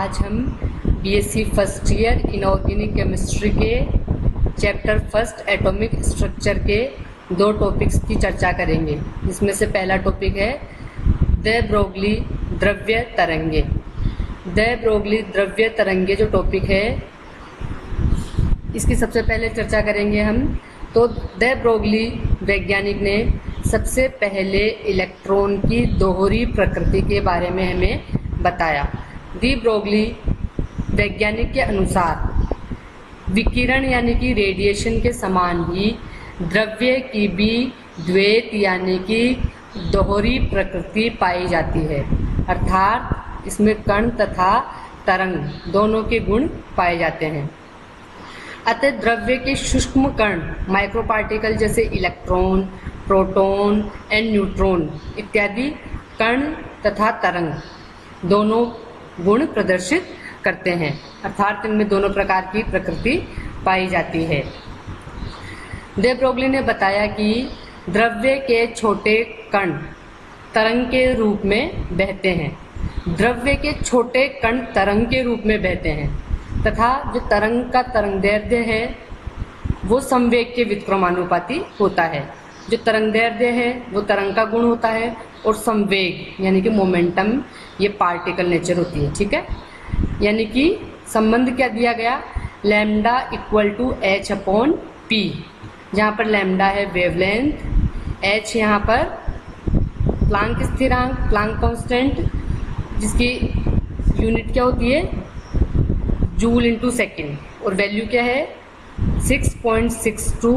आज हम BSc first year inorganic chemistry के चैप्टर फ़र्स्ट एटॉमिक स्ट्रक्चर के दो टॉपिक्स की चर्चा करेंगे। जिसमें से पहला टॉपिक है द ब्रोगली द्रव्य तरंगे। द ब्रोगली द्रव्य तरंगे जो टॉपिक है, इसकी सबसे पहले चर्चा करेंगे हम। तो द ब्रोगली वैज्ञानिक ने सबसे पहले इलेक्ट्रॉन की दोहरी प्रकृति के बारे में हमें बताया। दी ब्रोगली वैज्ञानिक के अनुसार, विकिरण यानी कि रेडिएशन के समान ही द्रव्य की भी द्वैत यानी कि दोहरी प्रकृति पाई जाती है। अर्थात, इसमें कण तथा तरंग दोनों के गुण पाए जाते हैं। अतः द्रव्य के सूक्ष्म कण माइक्रो पार्टिकल जैसे इलेक्ट्रॉन प्रोटॉन एंड न्यूट्रॉन इत्यादि कण तथा तरंग दोनों गुण प्रदर्शित करते हैं। अर्थात इनमें दोनों प्रकार की प्रकृति पाई जाती है। दे ब्रोगली ने बताया कि द्रव्य के छोटे कण तरंग के रूप में बहते हैं। द्रव्य के छोटे कण तरंग के रूप में बहते हैं तथा जो तरंग का तरंगदैर्ध्य है, वो संवेग के विक्रमानुपाती होता है। जो तरंगदैर्ध्य है, वो तरंग का गुण होता है और संवेग, यानी कि मोमेंटम ये पार्टिकल नेचर होती है, ठीक है? यानी कि संबंध क्या दिया गया? Lambda equal to H upon P जहाँ पर लैम्डा है वेवलेंथ एच यहाँ पर प्लांक स्थिरांक प्लांक कांस्टेंट जिसकी यूनिट क्या होती है? जूल इंटू सेकेंड और वैल्यू क्या है? Six point six two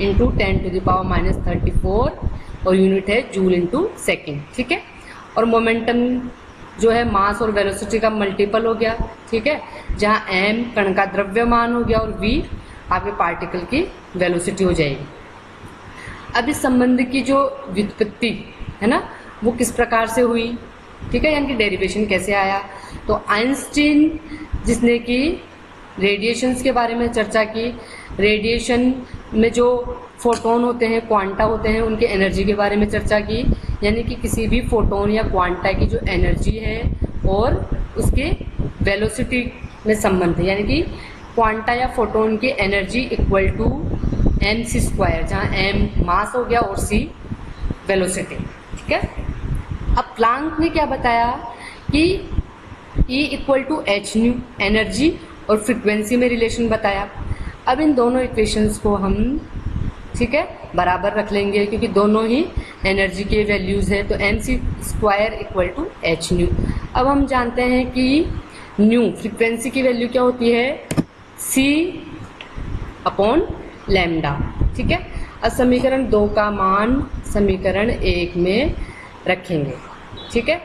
into ten to the power minus thirty four और यूनिट है जूल इंटू सेकेंड ठीक है? और मोमेंटम जो है मास और वेलोसिटी का मल्टीपल हो गया, ठीक है? जहाँ एम कण का द्रव्यमान हो गया और वी आपके पार्टिकल की वेलोसिटी हो जाएगी। अब इस संबंध की जो व्युत्पत्ति है ना, वो किस प्रकार से हुई? ठीक है, यानी कि डेरिवेशन कैसे आया? तो आइंस्टीन जिसने कि रेडिएशंस के बारे में चर्चा की। रेडिएशन में जो फोटोन होते हैं क्वांटा होते हैं, उनके एनर्जी के बारे में चर्चा की। यानी कि किसी भी फोटोन या क्वांटा की जो एनर्जी है और उसके वेलोसिटी में संबंध है। यानी कि क्वांटा या फोटोन की energy equal to M C square जहाँ एम मास हो गया और सी वेलोसिटी ठीक है? अब प्लांक ने क्या बताया कि E equal to H nu energy और फ्रिक्वेंसी में रिलेशन बताया। अब इन दोनों इक्वेशंस को हम, ठीक है, बराबर रख लेंगे, क्योंकि दोनों ही एनर्जी के वैल्यूज़ हैं तो M C square equal to H nu अब हम जानते हैं कि न्यू फ्रिक्वेंसी की वैल्यू क्या होती है? सी अपॉन लैम्डा ठीक है? अब समीकरण दो का मान समीकरण एक में रखेंगे, ठीक है?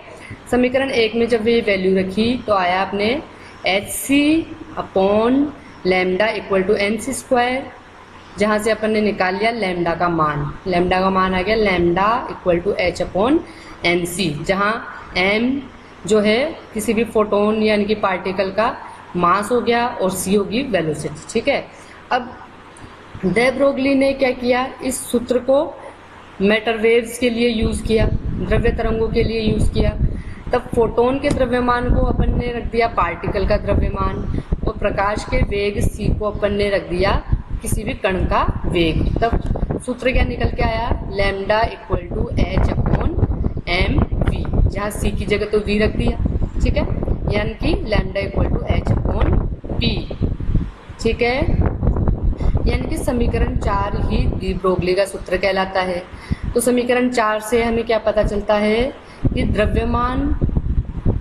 समीकरण एक में जब ये वैल्यू रखी तो आया आपने H C upon lambda equal to M C square जहाँ से अपन ने निकाल लिया लैम्डा का मान। लैम्डा का मान आ गया lambda equal to H upon N C जहाँ एम जो है किसी भी फोटोन यानी कि पार्टिकल का मास हो गया और सी होगी वेलोसिटी ठीक है? अब डेब्रोगली ने क्या किया? इस सूत्र को मैटर वेव्स के लिए यूज़ किया, द्रव्य तरंगों के लिए यूज़ किया। तब फोटोन के द्रव्यमान को अपन ने रख दिया, पार्टिकल का द्रव्यमान, और प्रकाश के वेग सी को अपन ने रख दिया किसी भी कण का वेग। तब सूत्र क्या निकल के आया? Lambda equal to H upon M V जहाँ सी की जगह तो वी रख दिया, ठीक है? यानी कि lambda equal to H upon P ठीक है? यानी कि समीकरण चार ही दी ब्रोगली का सूत्र कहलाता है। तो समीकरण चार से हमें क्या पता चलता है? कि द्रव्यमान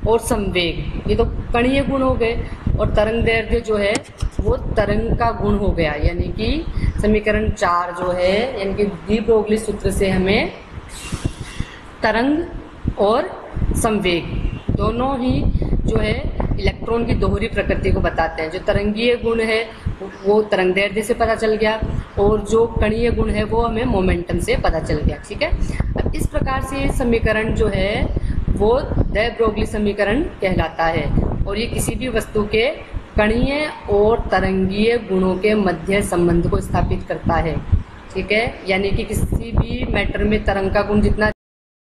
और संवेग, ये तो कणीय गुण हो गए और तरंग दैर्घ्य जो है, वो तरंग का गुण हो गया। यानी कि समीकरण चार जो है, यानी कि द्विब्रोगली सूत्र से हमें तरंग और संवेग, दोनों ही जो है इलेक्ट्रॉन की दोहरी प्रकृति को बताते हैं। जो तरंगीय गुण है, वो तरंग दैर्ध्य से पता चल गया और जो कणीय गुण है, वो हमें मोमेंटम से पता चल गया, ठीक है? अब इस प्रकार से ये समीकरण जो है, वो द ब्रोगली समीकरण कहलाता है और ये किसी भी वस्तु के कणीय और तरंगीय गुणों के मध्य संबंध को स्थापित करता है, ठीक है? यानी कि किसी भी मैटर में तरंग का गुण जितना